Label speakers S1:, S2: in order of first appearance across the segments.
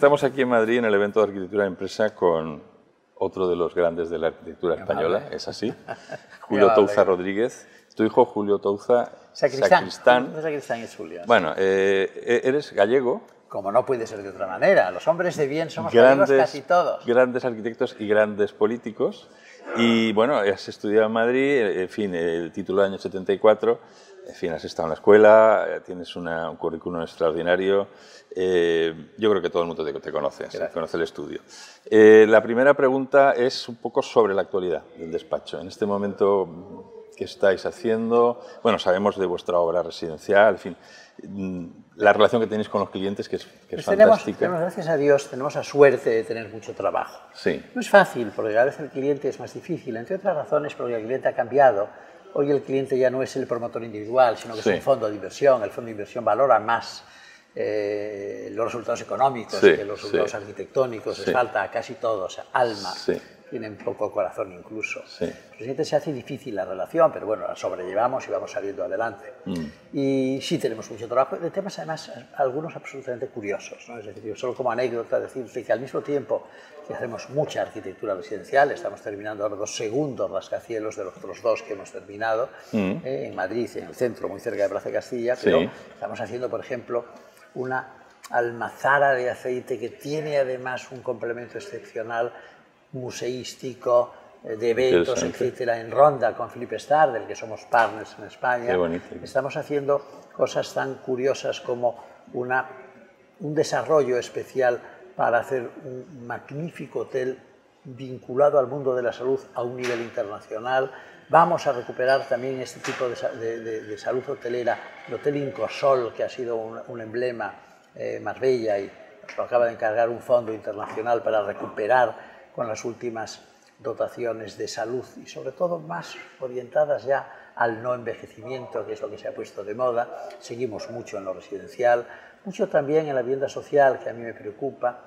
S1: Estamos aquí en Madrid en el evento de arquitectura de empresa con otro de los grandes de la arquitectura española, es así, Julio Touza Rodríguez. Tu hijo Julio Touza,
S2: sacristán. sacristán. es Julio.
S1: Bueno, eh, eres gallego.
S2: Como no puede ser de otra manera. Los hombres de bien somos grandes, casi todos.
S1: Grandes arquitectos y grandes políticos. Y bueno, has estudiado en Madrid, en fin, el título del año 74 en fin, has estado en la escuela, eh, tienes un currículum extraordinario. Eh, yo creo que todo el mundo te, conoce, conoce el estudio. Eh, la primera pregunta es un poco sobre la actualidad del despacho. En este momento, ¿qué estáis haciendo? Bueno, sabemos de vuestra obra residencial, en fin, mm, la relación que tenéis con los clientes, que es, que es pues fantástica.
S2: Tenemos, gracias a Dios, tenemos la suerte de tener mucho trabajo.
S1: Sí.
S2: No es fácil, porque a veces el cliente es más difícil, entre otras razones porque el cliente ha cambiado Hoy el cliente ya no es el promotor individual, sino que es un fondo de inversión. El fondo de inversión valora más eh, los resultados económicos que los resultados arquitectónicos. Les falta a casi todos alma tienen poco corazón incluso. Sí. Se hace difícil la relación, pero bueno, la sobrellevamos y vamos saliendo adelante. Mm. Y sí tenemos mucho trabajo de temas además algunos absolutamente curiosos. ¿no? Es decir, solo como anécdota decirte que al mismo tiempo que hacemos mucha arquitectura residencial, estamos terminando ahora dos segundos rascacielos de los otros dos que hemos terminado, mm. eh, en Madrid, en el centro, muy cerca de Plaza Castilla, pero estamos haciendo, por ejemplo, una almazara de aceite que tiene además un complemento excepcional museístico, eh, de eventos, etcétera, en Ronda con Felipe Starr, del que somos partners en España. Estamos haciendo cosas tan curiosas como una, un desarrollo especial para hacer un magnífico hotel vinculado al mundo de la salud a un nivel internacional. Vamos a recuperar también este tipo de, salud hotelera, el Hotel Incosol, que ha sido un, emblema eh, Marbella y nos lo acaba de encargar un fondo internacional para recuperar con las últimas dotaciones de salud y sobre todo más orientadas ya al no envejecimiento, que es lo que se ha puesto de moda. Seguimos mucho en lo residencial, mucho también en la vivienda social, que a mí me preocupa.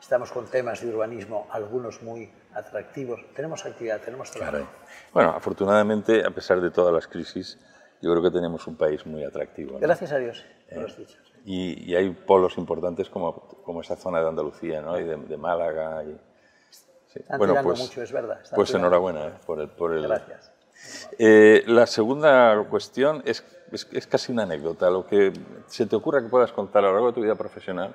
S2: Estamos con temas de urbanismo, algunos muy atractivos. Tenemos actividad, tenemos trabajo.
S1: Bueno, afortunadamente, a pesar de todas las crisis, yo creo que tenemos un país muy atractivo.
S2: Gracias a Dios, has dicho.
S1: Y, hay polos importantes como, como esa zona de Andalucía ¿no? y de, de Málaga. Y,
S2: bueno, pues, mucho, es verdad.
S1: pues enhorabuena eh, por el... Por el...
S2: Gracias.
S1: Eh, la segunda cuestión es, es, casi una anécdota. Lo que se te ocurra que puedas contar a lo largo de tu vida profesional,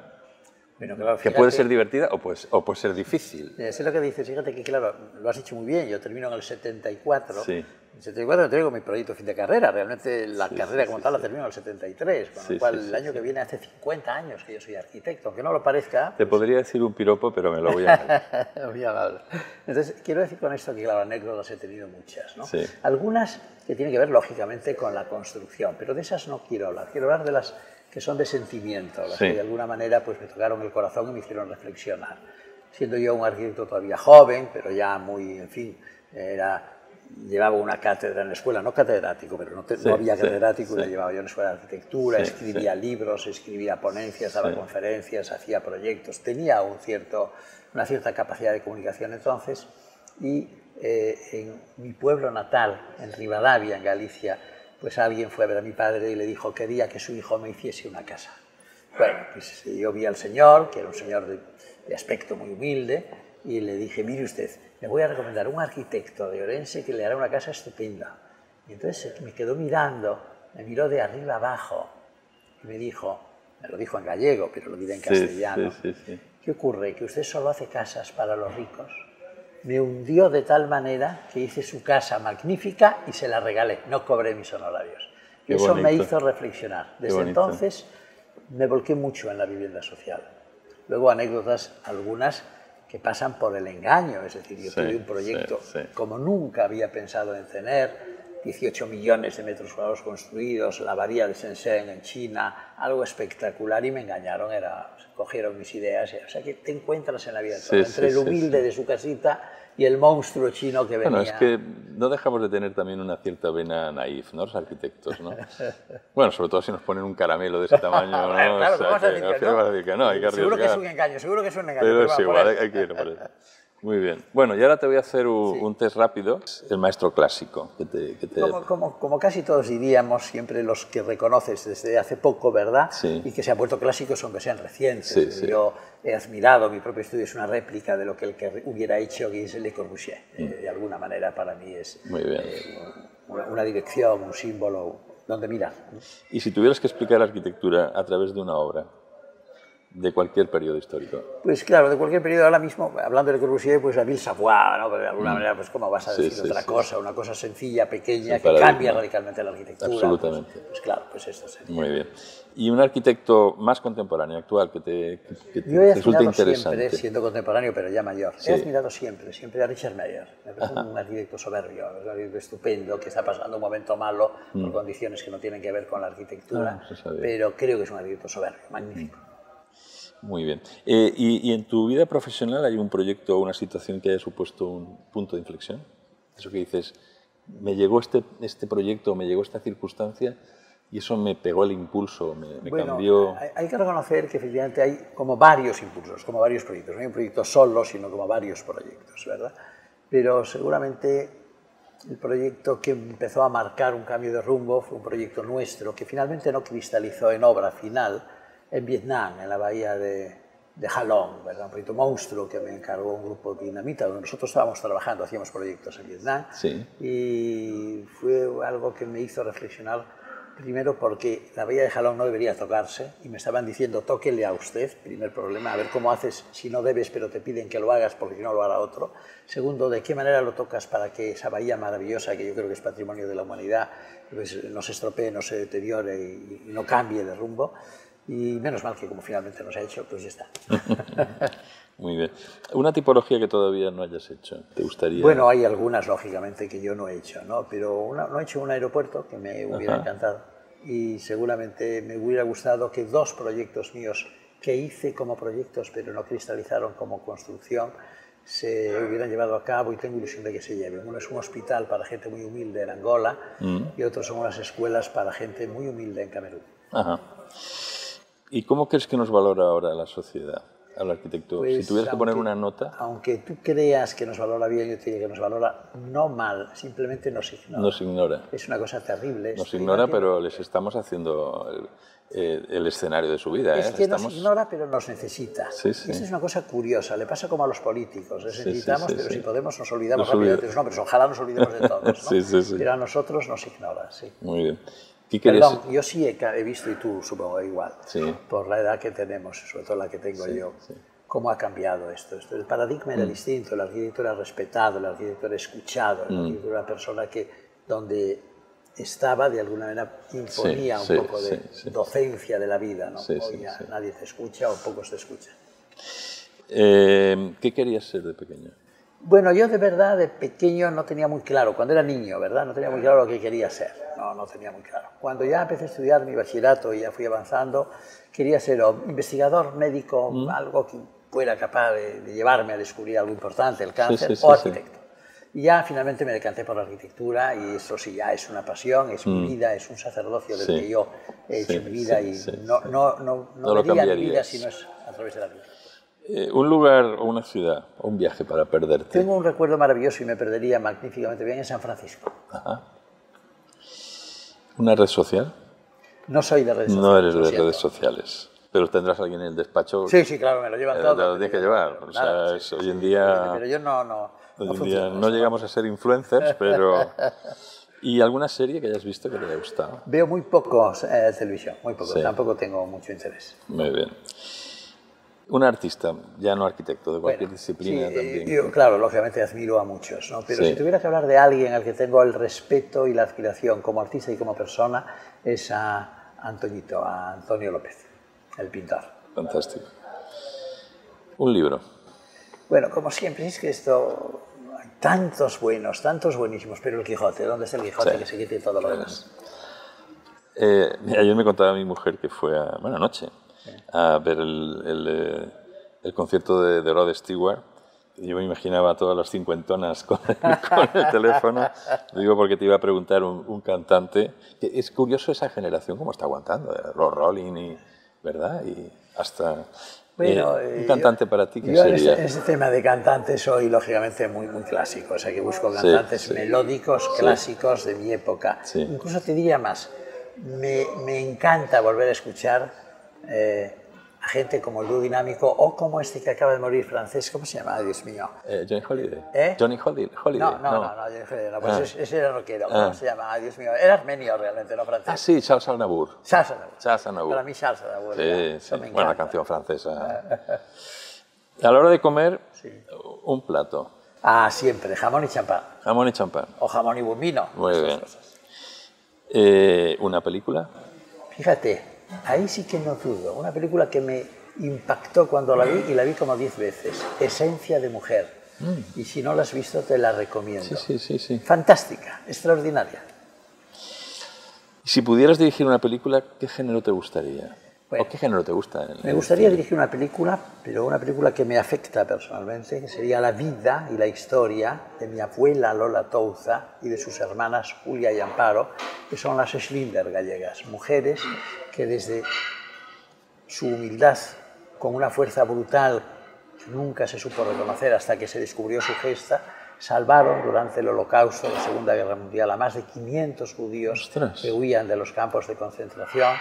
S1: que puede ser divertida o puede, o puede ser difícil.
S2: Eh, sé lo que dices, fíjate que claro, lo has dicho muy bien, yo termino en el 74, sí. En el 74 no tengo mi proyecto fin de carrera, realmente la carrera como tal la termino en el 73, con lo cual el año que viene hace 50 años que yo soy arquitecto, aunque no lo parezca.
S1: Te podría decir un piropo, pero me lo voy a
S2: amable. Entonces, quiero decir con esto que, claro, anécdotas he tenido muchas, ¿no? Algunas que tienen que ver, lógicamente, con la construcción, pero de esas no quiero hablar, quiero hablar de las que son de sentimiento, las que de alguna manera pues, me tocaron el corazón y me hicieron reflexionar. Siendo yo un arquitecto todavía joven, pero ya muy, en fin, era llevaba una cátedra en la escuela, no catedrático, pero no, había catedrático, la llevaba yo en la escuela de arquitectura, escribía libros, escribía ponencias, daba conferencias, hacía proyectos, tenía un cierto, una cierta capacidad de comunicación entonces, y eh, en mi pueblo natal, en Rivadavia, en Galicia, pues alguien fue a ver a mi padre y le dijo, quería que su hijo me hiciese una casa. Bueno, pues yo vi al señor, que era un señor de aspecto muy humilde, y le dije, mire usted, le voy a recomendar un arquitecto de Orense que le hará una casa estupenda. Y entonces me quedó mirando, me miró de arriba abajo y me dijo, me lo dijo en gallego, pero lo diré en castellano, ¿qué ocurre? Que usted solo hace casas para los ricos. Me hundió de tal manera que hice su casa magnífica y se la regalé, no cobré mis honorarios. Y eso me hizo reflexionar. Desde entonces me volqué mucho en la vivienda social. Luego anécdotas, algunas que pasan por el engaño. Es decir, yo tuve un proyecto como nunca había pensado en tener, 18 millones de metros cuadrados construidos, la bahía de Shenzhen en China, algo espectacular y me engañaron, era, cogieron mis ideas, o sea que te encuentras en la vida, entre el humilde de su casita y el monstruo chino que venía.
S1: Bueno, es que no dejamos de tener también una cierta vena naif, ¿no? Los arquitectos, ¿no? bueno, sobre todo si nos ponen un caramelo de ese tamaño, ¿no?
S2: claro, o sea, vamos a decir que, no?
S1: que no, hay que
S2: Seguro que es un engaño, seguro que es un engaño.
S1: Pero, es igual, hay, que ir por eso. Muy bien. Bueno, y ahora te voy a hacer un, test rápido. El maestro clásico.
S2: como, como, casi todos diríamos, siempre los que reconoces desde hace poco, ¿verdad?
S1: Sí.
S2: Y que se han vuelto clásicos aunque sean recientes. Yo he admirado, mi propio estudio es una réplica de lo que el que hubiera hecho que es Le Corbusier. Mm. Eh, de alguna manera para mí es
S1: Muy bien.
S2: Eh, una, dirección, un símbolo donde mirar.
S1: Y si tuvieras que explicar la arquitectura a través de una obra, de cualquier periodo histórico.
S2: Pues claro, de cualquier periodo. Ahora mismo, hablando de Corbusier, pues a Ville Savoie, ¿no? de alguna mm. manera, pues cómo vas a decir otra cosa, una cosa sencilla, pequeña, que cambia radicalmente la arquitectura.
S1: Absolutamente.
S2: Pues, pues, claro, pues esto sería.
S1: Muy bien. ¿Y un arquitecto más contemporáneo, actual, que te, que
S2: Yo he resulta interesante? siempre, siendo contemporáneo, pero ya mayor, he admirado siempre, siempre a Richard Meyer. Me parece un arquitecto soberbio, un arquitecto estupendo, que está pasando un momento malo por mm. condiciones que no tienen que ver con la arquitectura, ah, pero creo que es un arquitecto soberbio, magnífico.
S1: Muy bien. Eh, y, en tu vida profesional hay un proyecto o una situación que haya supuesto un punto de inflexión? Eso que dices, me llegó este, este proyecto, me llegó esta circunstancia y eso me pegó el impulso, me, me
S2: bueno,
S1: cambió...
S2: Hay, que reconocer que efectivamente hay como varios impulsos, como varios proyectos. No hay un proyecto solo, sino como varios proyectos, ¿verdad? Pero seguramente el proyecto que empezó a marcar un cambio de rumbo fue un proyecto nuestro que finalmente no cristalizó en obra final, en Vietnam, en la bahía de, de Halong, ¿verdad? un proyecto monstruo que me encargó un grupo de dinamita, donde nosotros estábamos trabajando, hacíamos proyectos en Vietnam,
S1: sí.
S2: y fue algo que me hizo reflexionar Primero porque la bahía de Halong no debería tocarse y me estaban diciendo tóquele a usted, primer problema, a ver cómo haces si no debes pero te piden que lo hagas porque si no lo hará otro. Segundo, de qué manera lo tocas para que esa bahía maravillosa, que yo creo que es patrimonio de la humanidad, pues no se estropee, no se deteriore y, y no cambie de rumbo. Y menos mal que como finalmente nos ha hecho, pues ya está.
S1: Muy bien. ¿Una tipología que todavía no hayas hecho? ¿Te gustaría?
S2: Bueno, hay algunas, lógicamente, que yo no he hecho, ¿no? Pero no he hecho un aeropuerto, que me hubiera encantado. Y seguramente me hubiera gustado que dos proyectos míos que hice como proyectos, pero no cristalizaron como construcción, se hubieran llevado a cabo y tengo ilusión de que se lleven. Uno es un hospital para gente muy humilde en Angola mm. y otro son unas escuelas para gente muy humilde en Camerún.
S1: Ajá. ¿Y cómo crees que nos valora ahora la sociedad? al arquitecto? si pues, tuvieras que poner una nota.
S2: Aunque tú creas que nos valora bien, yo te diría que nos valora no mal, simplemente nos ignora.
S1: Nos ignora.
S2: Es una cosa terrible.
S1: Nos ignora, pero les estamos haciendo el, escenario de su vida.
S2: Es
S1: ¿eh?
S2: que nos ignora, pero nos necesita.
S1: Sí, sí.
S2: Esa es una cosa curiosa, le pasa como a los políticos. Les necesitamos, pero si podemos nos olvidamos rápidamente de los Ojalá nos olvidemos de todos. ¿no? Pero a nosotros nos ignora. Sí.
S1: Muy bien.
S2: Perdón, yo sí he, visto, y tú supongo igual, por la edad que tenemos, sobre todo la que tengo yo, cómo ha cambiado esto. esto el paradigma era mm. distinto, el arquitecto era respetado, el arquitecto era escuchado, el mm. arquitecto era una persona que donde estaba de alguna manera imponía un poco de docencia de la vida. ¿no? Hoy ya nadie te escucha o pocos te escuchan.
S1: Eh, ¿Qué querías ser de pequeño?
S2: Bueno, yo de verdad de pequeño no tenía muy claro, cuando era niño, ¿verdad? No tenía muy claro lo que quería ser, no, no tenía muy claro. Cuando ya empecé a estudiar mi bachillerato y ya fui avanzando, quería ser investigador médico, mm. algo que fuera capaz de, llevarme a descubrir algo importante, el cáncer, o arquitecto. Y ya finalmente me decanté por la arquitectura y eso sí ya es una pasión, es mi mm. vida, es un sacerdocio del que yo he hecho mi vida y no, no, no, no, no vería mi vida si no es a través de la vida.
S1: Eh, un lugar o una ciudad o un viaje para perderte.
S2: Tengo un recuerdo maravilloso y me perdería magníficamente bien en San Francisco.
S1: Ajá. ¿Una red social?
S2: No soy de redes
S1: sociales. No eres de redes sociales. Pero tendrás a alguien en el despacho.
S2: Sí, sí, claro, me lo llevan eh, todo.
S1: Lo tienes que llevar. O sea, hoy en día.
S2: Pero yo no. no
S1: hoy en día no llegamos a ser influencers, pero. ¿Y alguna serie que hayas visto que te haya gustado?
S2: Veo muy poco eh, televisión, muy poco. Tampoco tengo mucho interés.
S1: Muy bien. Un artista, ya no arquitecto, de cualquier disciplina también.
S2: Yo, claro, lógicamente admiro a muchos, ¿no? pero si tuviera que hablar de alguien al que tengo el respeto y la admiración como artista y como persona, es a Antoñito, a Antonio López, el pintor.
S1: Fantástico. Un libro.
S2: Bueno, como siempre, es que esto hay tantos buenos, tantos buenísimos, pero el Quijote, ¿dónde está el Quijote que se quite todo lo demás?
S1: Eh, ayer me contaba mi mujer que fue a, bueno, anoche, a ver el, eh, el, concierto de, de, Rod Stewart. Yo me imaginaba a todas las cincuentonas con el, con el teléfono. digo porque te iba a preguntar un, cantante. Es curioso esa generación cómo está aguantando. Los Rolling, y, ¿verdad? Y, hasta... Bueno, eh, un cantante para ti, ¿qué
S2: yo
S1: sería?
S2: En ese, tema de cantante soy, lógicamente, muy, muy clásico. O sea, que busco cantantes melódicos, clásicos de mi época. Incluso te diría más, me, me encanta volver a escuchar eh, gente como el dúo dinámico o como este que acaba de morir francés, ¿cómo se llama? Dios mío.
S1: Eh, Johnny Holiday. ¿Eh? Johnny Holiday.
S2: No, no, no, no, Johnny Holiday, no, pues ah. ese, era rockero, ¿cómo ah. se llama? Dios mío, era armenio realmente, no francés.
S1: Ah, sí, Charles Aznavour.
S2: Charles Aznavour.
S1: Charles Aznavour.
S2: Para mí Charles Aznavour.
S1: Sí, sí. Bueno, la canción francesa. a la hora de comer, un plato.
S2: Ah, siempre, jamón y champán.
S1: Jamón y champán.
S2: O jamón y vino.
S1: Muy bien. Eh, ¿Una película?
S2: Fíjate, ahí sí que no dudo. Una película que me impactó cuando la vi y la vi como diez veces. Esencia de mujer. Mm. Y si no la has visto, te la recomiendo.
S1: Sí, sí, sí, sí.
S2: Fantástica, extraordinaria.
S1: Si pudieras dirigir una película, ¿qué género te gustaría? ¿O qué género te gusta?
S2: me gustaría dirigir una película, pero una película que me afecta personalmente, que sería la vida y la historia de mi abuela Lola Touza y de sus hermanas Julia y Amparo, que son las Schlinder gallegas, mujeres que desde su humildad con una fuerza brutal que nunca se supo reconocer hasta que se descubrió su gesta, salvaron durante el holocausto de la Segunda Guerra Mundial a más de 500 judíos que huían de los campos de concentración.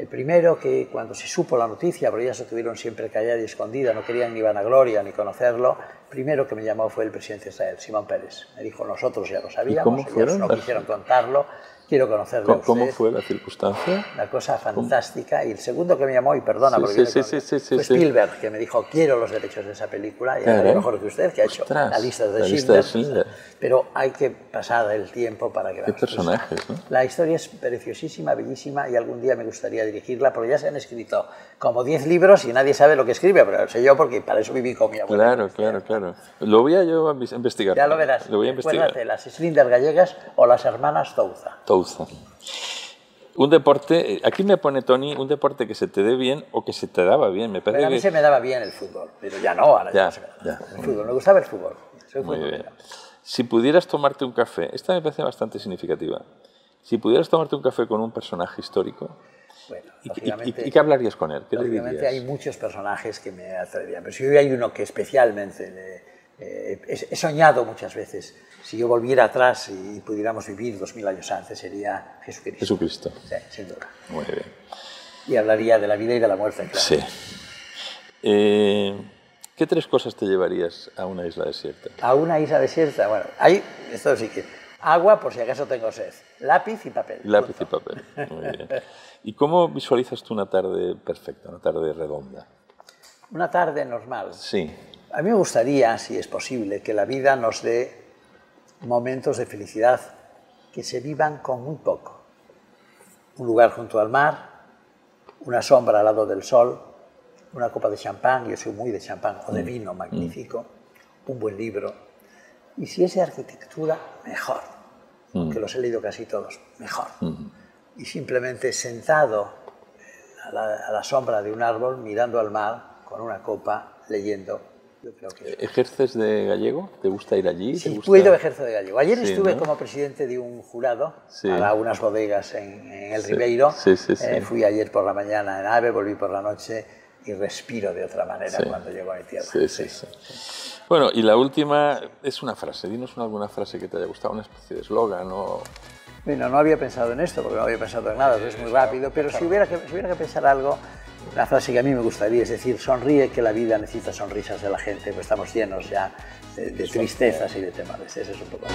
S2: El primero que cuando se supo la noticia, pero ya se tuvieron siempre callada y escondida, no querían ni vanagloria ni conocerlo, primero que me llamó fue el presidente de Israel, Simón Pérez. Me dijo, nosotros ya lo sabíamos, ellos no quisieron contarlo, quiero conocerlo
S1: ¿Cómo, ¿Cómo fue la circunstancia?
S2: La cosa fantástica. Y el segundo que me llamó, y perdona, porque fue Spielberg, que me dijo, quiero los derechos de esa película, y a lo mejor que usted, que ha hecho la lista de, Schindler, Pero hay que pasar el tiempo para que
S1: Qué personajes, ¿no?
S2: La historia es preciosísima, bellísima, y algún día me gustaría dirigirla, porque ya se han escrito como 10 libros y nadie sabe lo que escribe, pero sé yo porque para eso viví con mi abuela.
S1: Claro, claro, claro. Lo voy a yo investigar.
S2: Ya lo verás.
S1: Lo voy a investigar.
S2: las Schindler gallegas o las hermanas Touza.
S1: Un deporte, eh, aquí me pone Tony, un deporte que se te dé bien o que se te daba bien. Me parece
S2: a mí se me daba bien el fútbol, pero ya no, ahora ya, me, da. El fútbol, me gustaba el fútbol.
S1: Muy bien. Si pudieras tomarte un café, esta me parece bastante significativa. Si pudieras tomarte un café con un personaje histórico, bueno, ¿y, qué hablarías con él? ¿Qué
S2: lógicamente hay muchos personajes que me atreverían, pero si hoy hay uno que especialmente eh, he soñado muchas veces si yo volviera atrás y pudiéramos vivir dos mil años antes, sería Jesucristo.
S1: Jesucristo.
S2: Sí, sin duda.
S1: Muy bien.
S2: Y hablaría de la vida y de la muerte, claro.
S1: Sí. Eh, ¿Qué tres cosas te llevarías a una isla desierta?
S2: A una isla desierta, bueno, ahí, esto sí que... Agua, por si acaso tengo sed. Lápiz y papel.
S1: Lápiz y papel. Muy bien. ¿Y cómo visualizas tú una tarde perfecta, una tarde redonda?
S2: Una tarde normal.
S1: Sí.
S2: A mí me gustaría, si es posible, que la vida nos dé momentos de felicidad que se vivan con muy poco. Un lugar junto al mar, una sombra al lado del sol, una copa de champán, yo soy muy de champán, o de mm. vino magnífico, un buen libro. Y si es de arquitectura, mejor, mm. que los he leído casi todos, mejor. Mm. Y simplemente sentado a la, a la sombra de un árbol, mirando al mar, con una copa, leyendo
S1: ¿Ejerces de gallego? ¿Te gusta ir allí?
S2: Sí, puedo ejercer de gallego. Ayer estuve como presidente de un jurado para unas bodegas en, El Ribeiro. Eh, fui ayer por la mañana en AVE, volví por la noche y respiro de otra manera cuando llego a mi tierra.
S1: Bueno, y la última es una frase. Dinos alguna frase que te haya gustado, una especie de eslogan o...
S2: Bueno, no había pensado en esto porque no había pensado en nada, es muy rápido, pero si hubiera que, si hubiera que pensar algo, la frase que a mí me gustaría es decir, sonríe que la vida necesita sonrisas de la gente, pues estamos llenos ya de, tristezas y de temores. Ese es un poco.